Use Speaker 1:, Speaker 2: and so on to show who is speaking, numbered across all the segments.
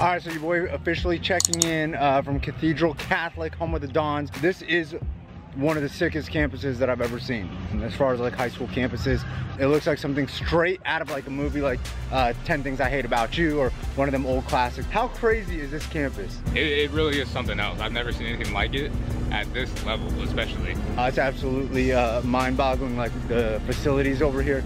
Speaker 1: All right, so your boy officially checking in uh, from Cathedral Catholic, home of the Dons. This is one of the sickest campuses that I've ever seen. And as far as like high school campuses, it looks like something straight out of like a movie like uh, 10 Things I Hate About You or one of them old classics. How crazy is this campus?
Speaker 2: It, it really is something else. I've never seen anything like it at this level, especially.
Speaker 1: Uh, it's absolutely uh, mind-boggling, like the facilities over here.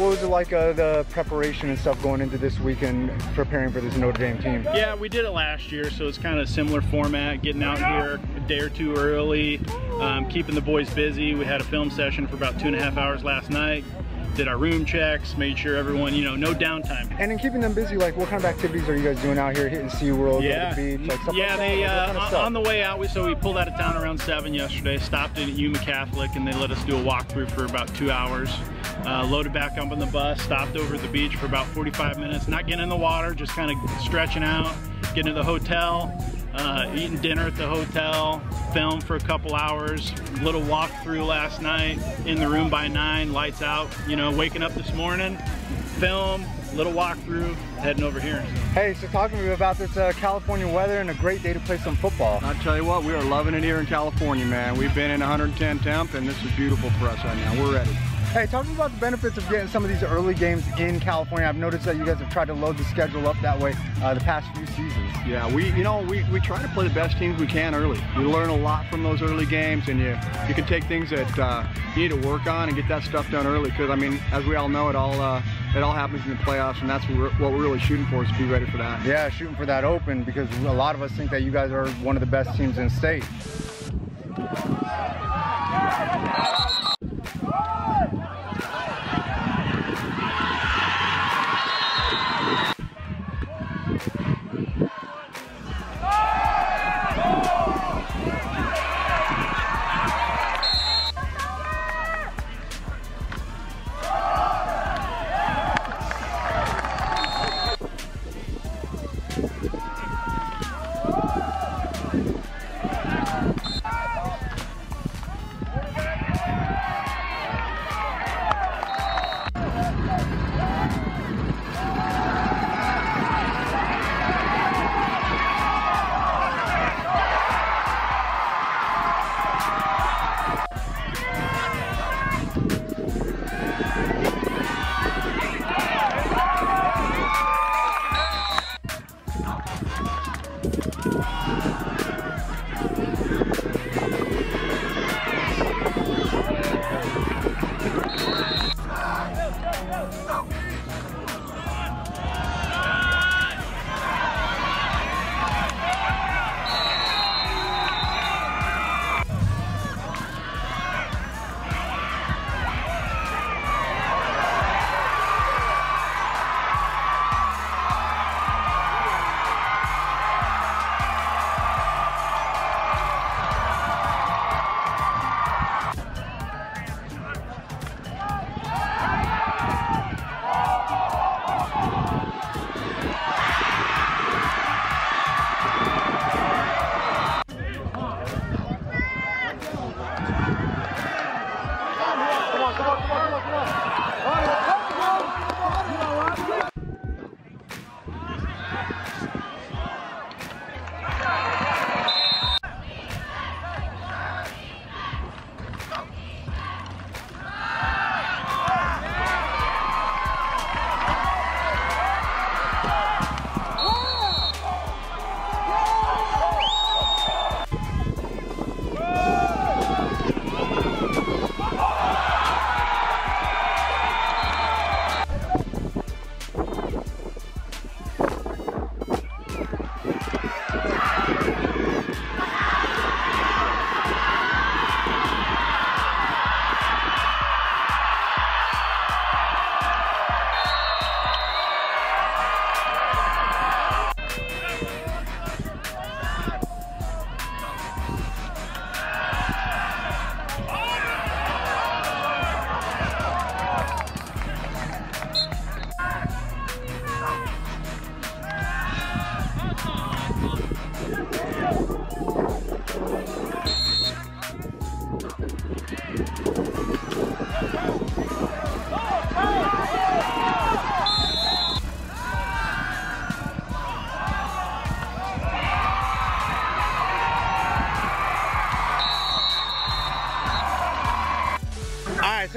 Speaker 1: What was it like uh, the preparation and stuff going into this weekend preparing for this Notre Dame team?
Speaker 3: Yeah, we did it last year, so it's kind of similar format, getting out here a day or two early, um, keeping the boys busy. We had a film session for about two and a half hours last night, did our room checks, made sure everyone, you know, no downtime.
Speaker 1: And in keeping them busy, like what kind of activities are you guys doing out here? Hitting SeaWorld,
Speaker 3: yeah.
Speaker 1: the beach, like stuff
Speaker 3: yeah,
Speaker 1: like
Speaker 3: they,
Speaker 1: that?
Speaker 3: uh,
Speaker 1: kind of
Speaker 3: on- on the way out, we, so we pulled out of town around 7 yesterday, stopped in at Yuma Catholic, and they let us do a walkthrough for about two hours. Uh, loaded back up on the bus, stopped over at the beach for about 45 minutes, not getting in the water, just kind of stretching out, getting to the hotel, uh, eating dinner at the hotel, film for a couple hours, little walkthrough last night, in the room by 9, lights out, you know, waking up this morning, film, little walkthrough, heading over here.
Speaker 1: Hey, so talk to me about this uh, California weather and a great day to play some football.
Speaker 4: I'll tell you what, we are loving it here in California, man. We've been in 110 temp, and this is beautiful for us right now. We're ready.
Speaker 1: Hey, talk to me about the benefits of getting some of these early games in California. I've noticed that you guys have tried to load the schedule up that way uh, the past few seasons.
Speaker 4: Yeah, we, you know, we, we try to play the best teams we can early. We learn a lot from those early games, and you you can take things that uh, you need to work on and get that stuff done early. Because I mean, as we all know, it all uh, it all happens in the playoffs, and that's what we're, what we're really shooting for is to be ready for that.
Speaker 1: Yeah, shooting for that open because a lot of us think that you guys are one of the best teams in state.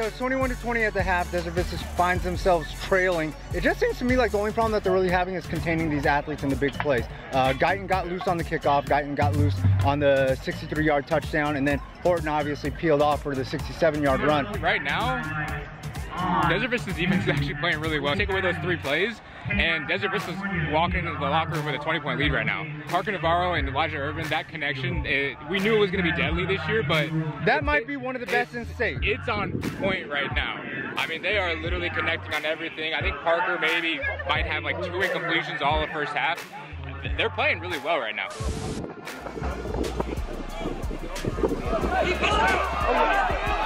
Speaker 1: So it's 21 to 20 at the half. Desert Vista finds themselves trailing. It just seems to me like the only problem that they're really having is containing these athletes in the big plays. Uh, Guyton got loose on the kickoff. Guyton got loose on the 63-yard touchdown, and then Horton obviously peeled off for the 67-yard run.
Speaker 2: Right now, Desert Vista's defense is actually playing really well. Take away those three plays, and Desert Vista's walking into the locker room with a 20-point lead right now. Parker Navarro and Elijah Ervin, that connection, it, we knew it was going to be deadly this year, but
Speaker 1: that
Speaker 2: it,
Speaker 1: might be one of the best in state.
Speaker 2: It's on point right now. I mean, they are literally connecting on everything. I think Parker maybe might have like two incompletions all the first half. They're playing really well right now.
Speaker 1: Not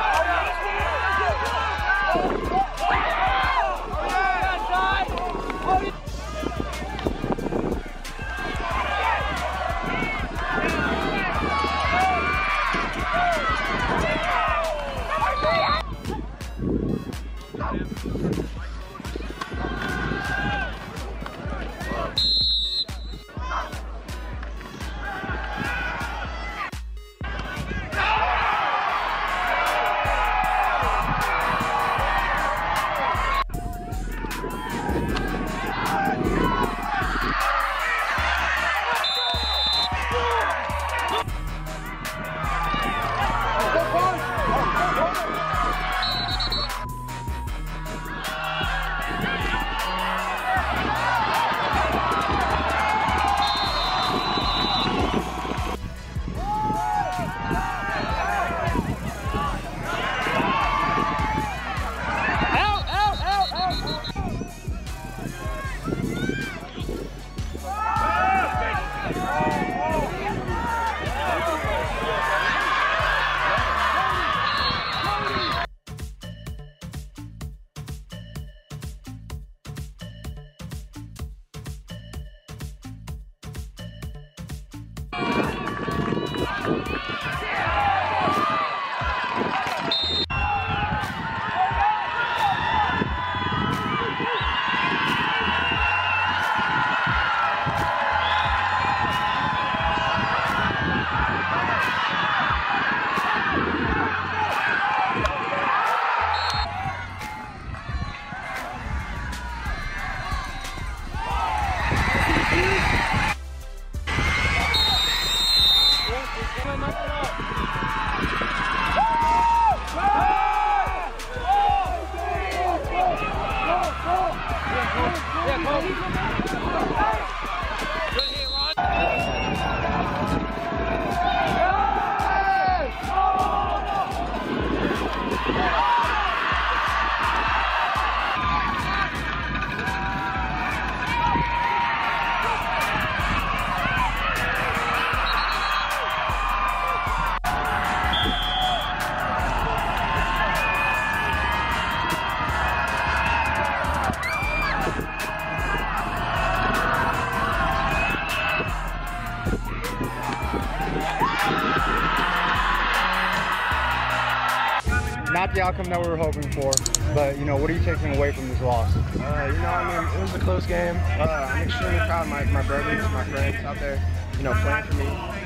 Speaker 1: the outcome that we were hoping for, but you know, what are you taking away from this loss?
Speaker 5: Uh, you know, I mean, it was a close game. Uh, I'm extremely proud of my, my brothers, my friends out there, you know, playing for me,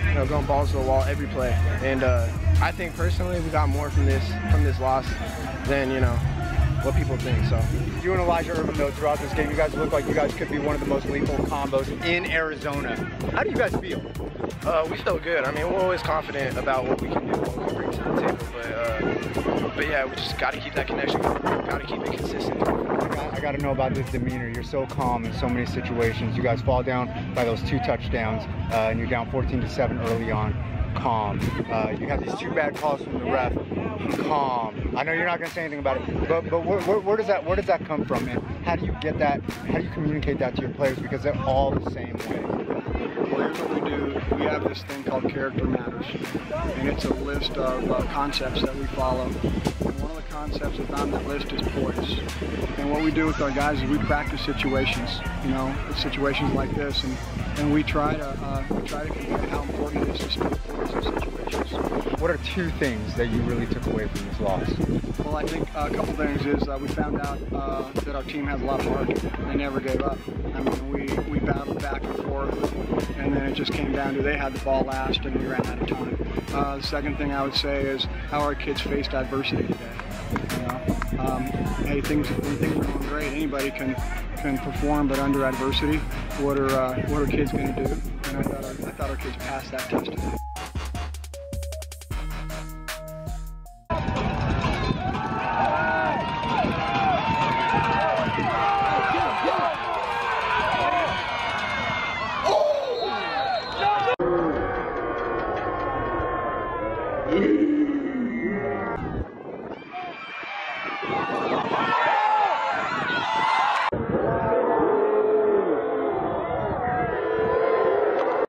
Speaker 5: you know, going balls to the wall every play. And uh, I think personally we got more from this from this loss than, you know, what people think. So
Speaker 1: you and Elijah Ervin though throughout this game, you guys look like you guys could be one of the most lethal combos in Arizona. How do you guys feel?
Speaker 5: Uh, we feel good. I mean, we're always confident about what we can do, what we can bring to the table. But uh, but yeah, we just got to keep that connection. Got to keep it consistent.
Speaker 1: I got, I got to know about this demeanor. You're so calm in so many situations. You guys fall down by those two touchdowns, uh, and you're down 14 to seven early on. Calm. Uh, you have these two bad calls from the ref. Calm. I know you're not going to say anything about it, but but where, where, where, does that where does that come from, and how do you get that? How do you communicate that to your players because they're all the same way?
Speaker 4: Well, here's what we do. We have this thing called Character Matters, and it's a list of uh, concepts that we follow. Concepts that's on that list is poise. And what we do with our guys is we practice situations, you know, situations like this, and, and we try to uh, we try to convey how important it is to stay poised in situations.
Speaker 1: What are two things that you really took away from this loss?
Speaker 4: Well, I think a couple things is uh, we found out uh, that our team has a lot of heart. They never gave up. I mean, we, we battled back and forth, and then it just came down to they had the ball last and we ran out of time. Uh, the second thing I would say is how our kids faced adversity today. Um, hey, things when things are going great, anybody can can perform, but under adversity, what are uh, what are kids going to do? And I thought our, I thought our kids passed that test.